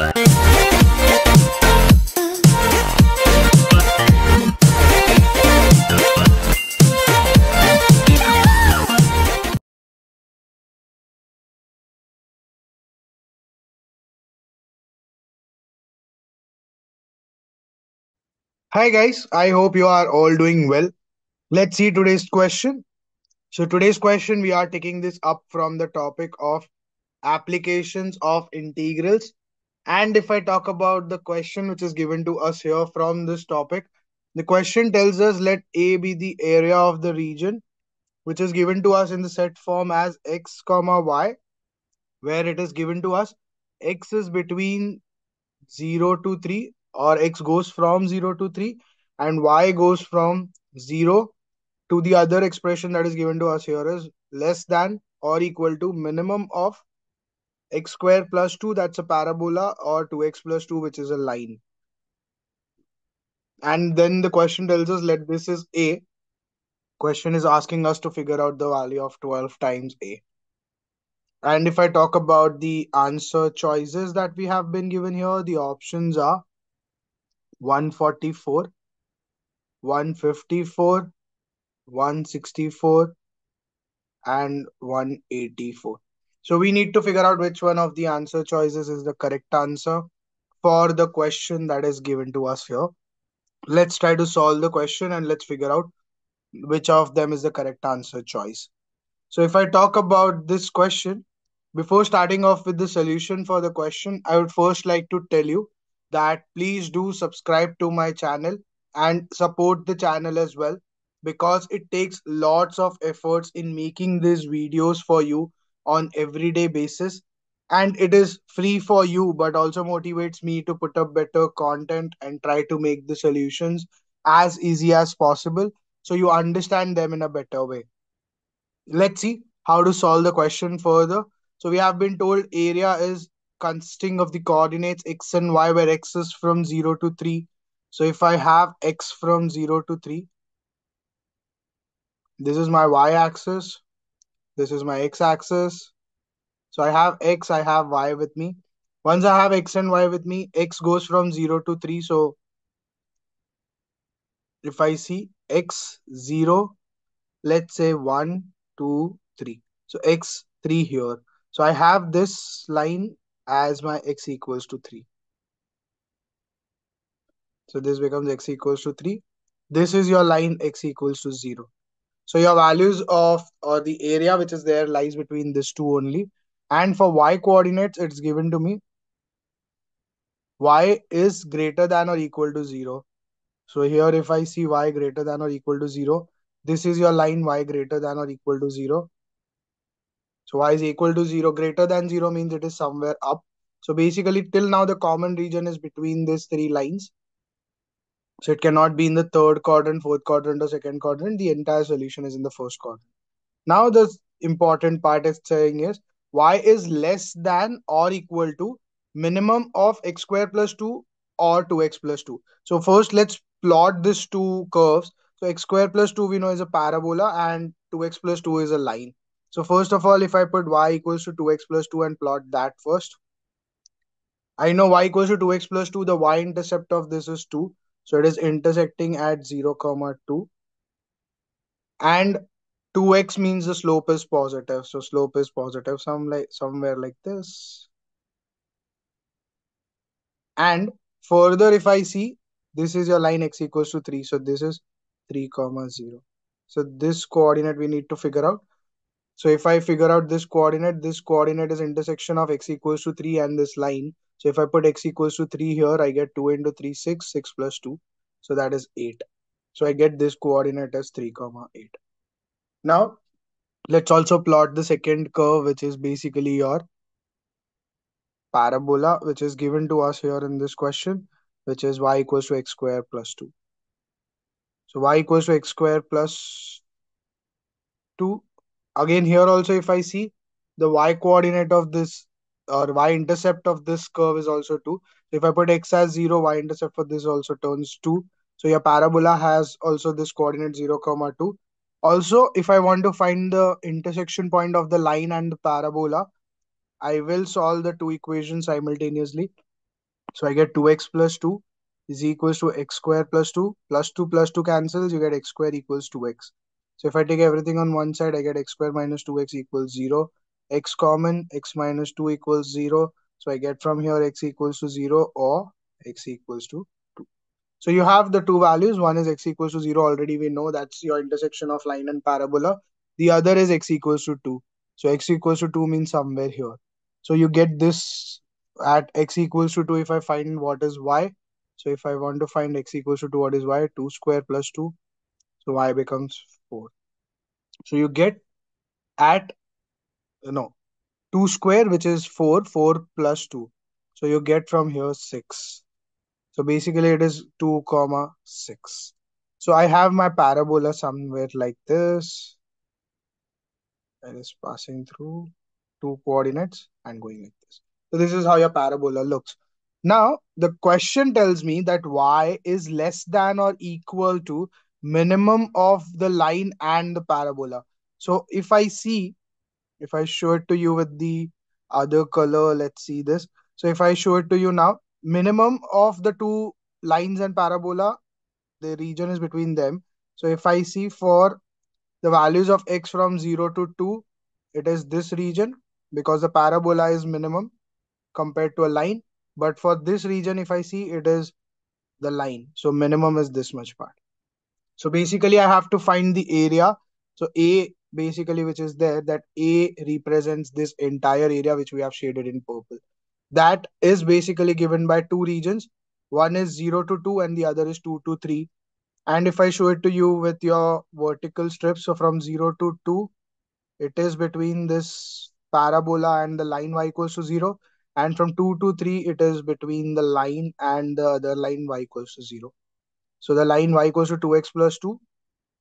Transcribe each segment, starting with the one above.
Hi guys, I hope you are all doing well. Let's see today's question. So today's question we are taking this up from the topic of applications of integrals. And if I talk about the question which is given to us here from this topic, the question tells us let A be the area of the region which is given to us in the set form as x comma y where it is given to us. X is between 0 to 3 or x goes from 0 to 3 and y goes from 0 to the other expression that is given to us here is less than or equal to minimum of x square plus 2 that's a parabola or 2x plus 2 which is a line. And then the question tells us let this is a. Question is asking us to figure out the value of 12 times a. And if I talk about the answer choices that we have been given here, the options are 144, 154, 164, and 184. So we need to figure out which one of the answer choices is the correct answer for the question that is given to us here. Let's try to solve the question and let's figure out which of them is the correct answer choice. So if I talk about this question, before starting off with the solution for the question, I would first like to tell you that please do subscribe to my channel and support the channel as well because it takes lots of efforts in making these videos for you on everyday basis. And it is free for you but also motivates me to put up better content and try to make the solutions as easy as possible so you understand them in a better way. Let's see how to solve the question further. So we have been told area is consisting of the coordinates x and y where x is from 0 to 3. So if I have x from 0 to 3, this is my y-axis, this is my x-axis. So I have x, I have y with me. Once I have x and y with me, x goes from 0 to 3. So if I see x 0, let's say 1, 2, 3. So x 3 here. So I have this line as my x equals to 3. So this becomes x equals to 3. This is your line x equals to 0. So your values of or the area which is there lies between these two only. And for y coordinates, it's given to me y is greater than or equal to 0. So here if I see y greater than or equal to 0, this is your line y greater than or equal to 0. So y is equal to 0. Greater than 0 means it is somewhere up. So basically till now the common region is between these three lines. So it cannot be in the third quadrant, fourth quadrant or second quadrant. The entire solution is in the first quadrant. Now the important part is saying is y is less than or equal to minimum of x square plus 2 or 2x plus 2. So first let's plot these two curves. So x square plus 2 we know is a parabola and 2x plus 2 is a line. So first of all, if I put y equals to 2x plus 2 and plot that first, I know y equals to 2x plus 2, the y-intercept of this is 2. So it is intersecting at 0, comma 2. And 2x means the slope is positive. So slope is positive some like somewhere like this. And further, if I see, this is your line x equals to 3. So this is 3, comma 0. So this coordinate we need to figure out. So if I figure out this coordinate, this coordinate is intersection of x equals to 3 and this line. So if I put x equals to 3 here, I get 2 into 3, 6, 6 plus 2. So that is 8. So I get this coordinate as 3 comma 8. Now let's also plot the second curve, which is basically your parabola, which is given to us here in this question, which is y equals to x square plus 2. So y equals to x square plus 2 again here also if I see the y coordinate of this or y intercept of this curve is also 2. If I put x as 0, y intercept for this also turns 2. So your parabola has also this coordinate 0, comma 2. Also, if I want to find the intersection point of the line and the parabola, I will solve the two equations simultaneously. So I get 2x plus 2 is equals to x square plus 2 plus 2 plus 2 cancels, you get x square equals 2x. So if I take everything on one side, I get x square minus 2x equals 0. X common, x minus 2 equals 0. So I get from here x equals to 0 or x equals to 2. So you have the two values. One is x equals to 0. Already we know that's your intersection of line and parabola. The other is x equals to 2. So x equals to 2 means somewhere here. So you get this at x equals to 2 if I find what is y. So if I want to find x equals to 2, what is y? 2 square plus 2. So y becomes 4. So you get at, Uh, you know, 2 square, which is 4, 4 plus 2. So you get from here 6. So basically it is 2 comma 6. So I have my parabola somewhere like this. It is passing through two coordinates and going like this. So this is how your parabola looks. Now the question tells me that y is less than or equal to minimum of the line and the parabola. So if I see, if I show it to you with the other color, let's see this. So if I show it to you now, minimum of the two lines and parabola, the region is between them. So if I see for the values of x from 0 to 2, it is this region because the parabola is minimum compared to a line. But for this region, if I see, it is the line. So minimum is this much part. So basically, I have to find the area. So A basically, which is there, that A represents this entire area which we have shaded in purple. That is basically given by two regions. One is 0 to 2 and the other is 2 to 3. And if I show it to you with your vertical strips, so from 0 to 2, it is between this parabola and the line y equals to 0 and from 2 to 3 it is between the line and the other line y equals to 0 so the line y equals to 2x plus 2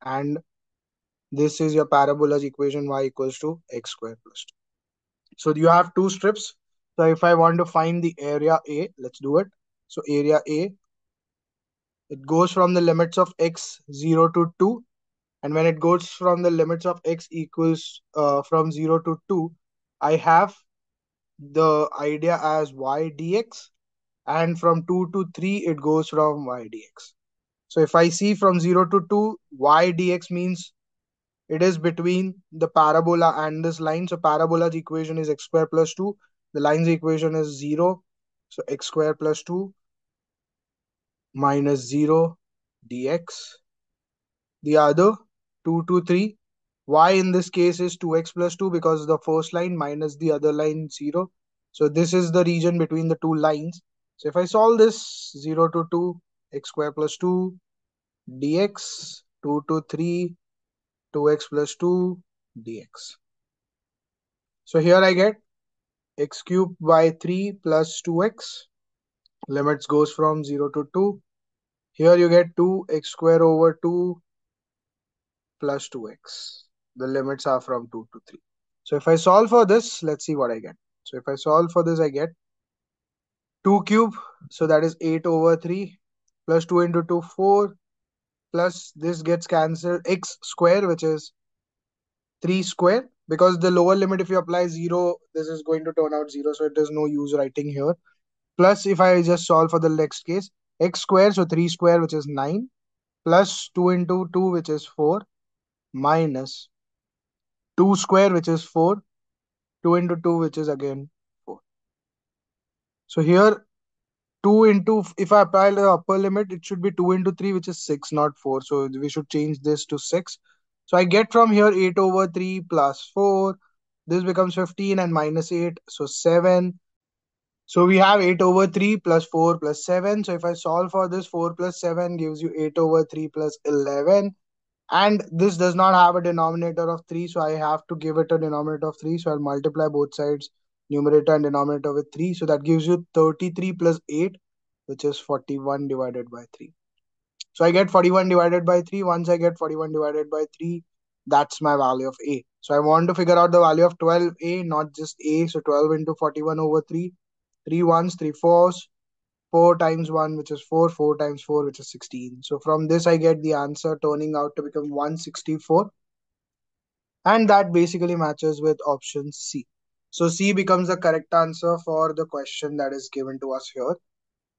and this is your parabola's equation y equals to x square plus 2 so you have two strips. So if i want to find the area a let's do it. So area a it goes from the limits of x 0 to 2 and when it goes from the limits of x equals uh, from 0 to 2 i have the idea as y dx. And from 2 to 3 it goes from y dx. So if i see from 0 to 2 y dx means it is between the parabola and this line. So parabola's equation is x square plus 2 the line's equation is 0 so x square plus 2 minus 0 dx. The other 2 to 3 y in this case is 2x plus 2 because the first line minus the other line 0 so this is the region between the two lines. So if i solve this 0 to 2 x square plus 2 dx 2 to 3 2x plus 2 dx so here i get x cubed by 3 plus 2x limits goes from 0 to 2 here you get 2 x square over 2 plus 2x the limits are from 2 to 3. So if I solve for this, let's see what I get. So if I solve for this, I get 2 cube. So that is 8 over 3 plus 2 into 2, 4 plus this gets cancelled x square, which is 3 square because the lower limit, if you apply 0, this is going to turn out 0. So it is no use writing here. Plus if I just solve for the next case, x square, so 3 square, which is 9 plus 2 into 2, which is 4 minus 2 square which is 4 2 into 2 which is again 4 so here 2 into if i apply the upper limit it should be 2 into 3 which is 6 not 4 so we should change this to 6 so i get from here 8 over 3 plus 4 this becomes 15 and minus 8 so 7 so we have 8 over 3 plus 4 plus 7 so if i solve for this 4 plus 7 gives you 8 over 3 plus 11 and this does not have a denominator of 3 so i have to give it a denominator of 3 so i'll multiply both sides numerator and denominator with 3 so that gives you 33 plus 8 which is 41 divided by 3 so i get 41 divided by 3 once i get 41 divided by 3 that's my value of a. So i want to figure out the value of 12a not just a. So 12 into 41 over 3 3 ones 3 fours. 4 times 1 which is 4 4 times 4 which is 16 so from this i get the answer turning out to become 164 and that basically matches with option c so c becomes the correct answer for the question that is given to us here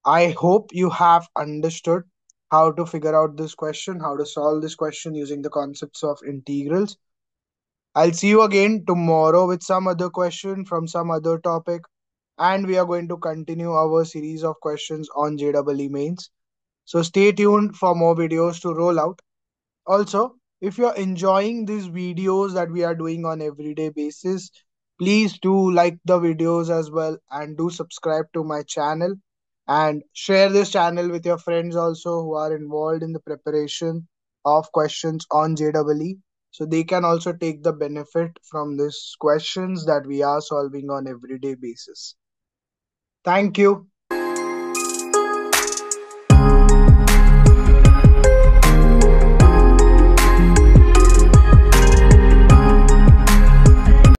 I hope you have understood how to figure out this question, how to solve this question using the concepts of integrals. I'll see you again tomorrow with some other question from some other topic, and we are going to continue our series of questions on JEE mains. So stay tuned for more videos to roll out. Also, if you're enjoying these videos that we are doing on everyday basis, please do like the videos as well and do subscribe to my channel and share this channel with your friends also who are involved in the preparation of questions on JEE so they can also take the benefit from these questions that we are solving on everyday basis. Thank you.